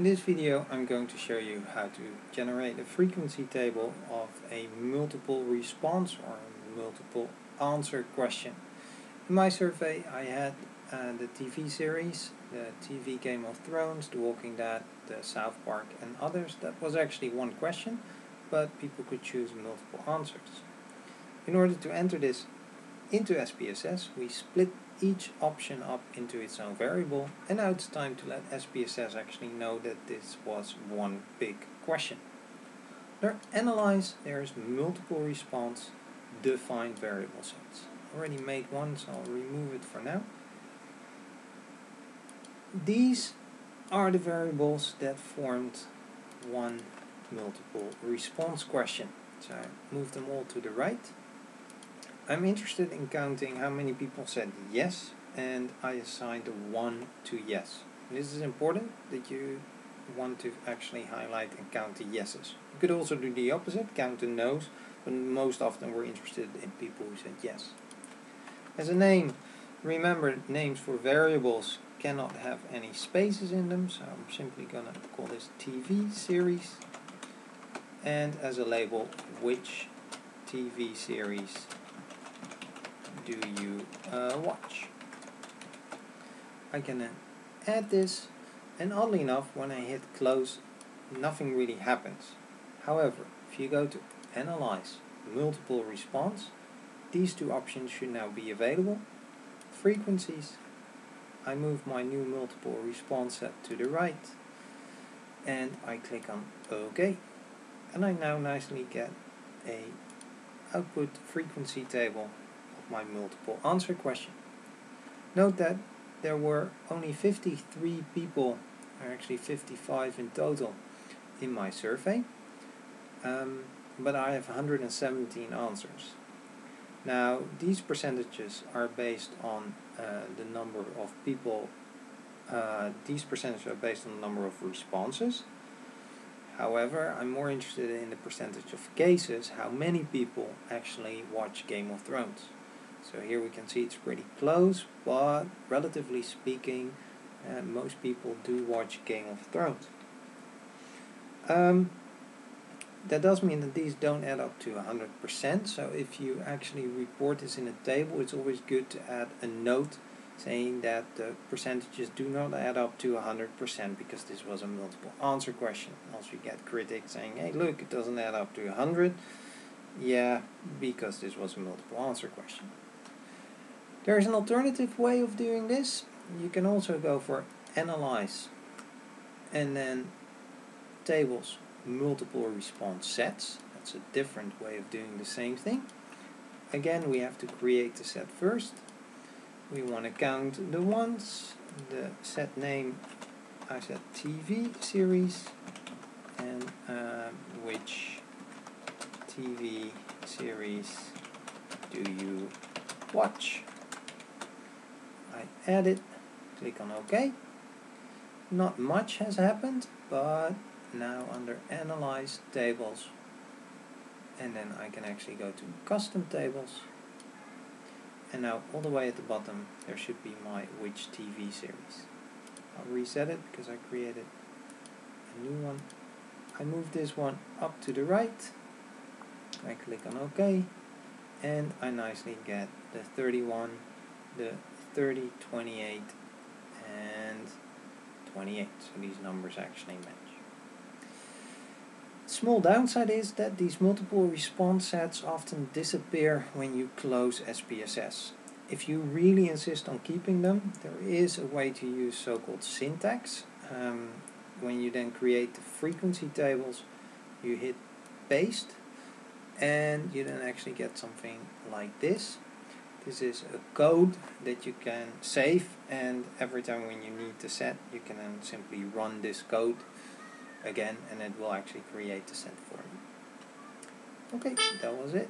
In this video I'm going to show you how to generate a frequency table of a multiple response or multiple answer question. In my survey I had uh, the TV series, the TV Game of Thrones, The Walking Dead, the South Park and others. That was actually one question, but people could choose multiple answers. In order to enter this into SPSS, we split each option up into its own variable and now it's time to let SPSS actually know that this was one big question. Under analyze there's multiple response defined variable sets. Already made one so I'll remove it for now. These are the variables that formed one multiple response question. So I move them all to the right I'm interested in counting how many people said yes and I assigned a 1 to yes. This is important that you want to actually highlight and count the yeses. You could also do the opposite, count the no's, but most often we're interested in people who said yes. As a name, remember names for variables cannot have any spaces in them, so I'm simply going to call this TV series. And as a label, which TV series do you uh, watch? I can then add this and oddly enough when I hit close nothing really happens. However, if you go to analyze multiple response these two options should now be available. Frequencies I move my new multiple response set to the right and I click on OK and I now nicely get a output frequency table my multiple answer question. Note that there were only 53 people, or actually 55 in total, in my survey, um, but I have 117 answers. Now, these percentages are based on uh, the number of people, uh, these percentages are based on the number of responses. However, I'm more interested in the percentage of cases, how many people actually watch Game of Thrones. So here we can see it's pretty close, but relatively speaking, uh, most people do watch Game of Thrones. Um, that does mean that these don't add up to 100%, so if you actually report this in a table, it's always good to add a note saying that the percentages do not add up to 100% because this was a multiple answer question. Also you get critics saying, hey look, it doesn't add up to 100. Yeah, because this was a multiple answer question. There is an alternative way of doing this. You can also go for analyze and then tables multiple response sets. That's a different way of doing the same thing. Again, we have to create the set first. We want to count the ones. The set name, I said TV series and uh, which TV series do you watch? I add it, click on OK. Not much has happened, but now under Analyze Tables, and then I can actually go to Custom Tables, and now all the way at the bottom there should be my Which TV series. I'll reset it because I created a new one. I move this one up to the right, I click on OK, and I nicely get the 31, the 30, 28, and 28. So these numbers actually match. Small downside is that these multiple response sets often disappear when you close SPSS. If you really insist on keeping them, there is a way to use so-called syntax. Um, when you then create the frequency tables, you hit paste and you then actually get something like this. This is a code that you can save and every time when you need the set you can then simply run this code again and it will actually create the set for you. Okay, that was it.